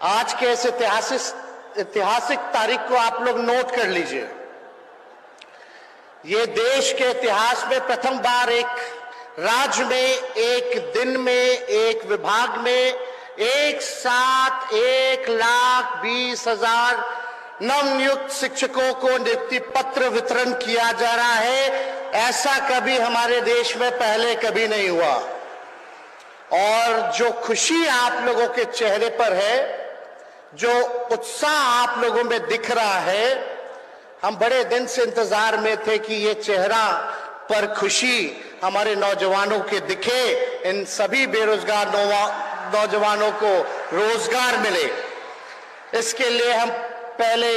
आज के इस ऐतिहासिक ऐतिहासिक तारीख को आप लोग नोट कर लीजिए। ये देश के इतिहास में प्रथम बार एक राज्य में, एक दिन में, एक विभाग में एक साथ एक लाख बीस हज़ार नवनियुक्त शिक्षकों को नियुक्ति पत्र वितरण किया जा रहा है। ऐसा कभी हमारे देश में पहले कभी नहीं हुआ। और जो खुशी आप लोगों के चेहरे पर है जो उत्साह आप लोगों में दिख रहा है, हम बड़े दिन से इंतज़ार में थे कि ये चेहरा पर खुशी हमारे नौजवानों के दिखे, इन सभी बेरोजगार नौजवानों को रोज़गार मिले। इसके लिए हम पहले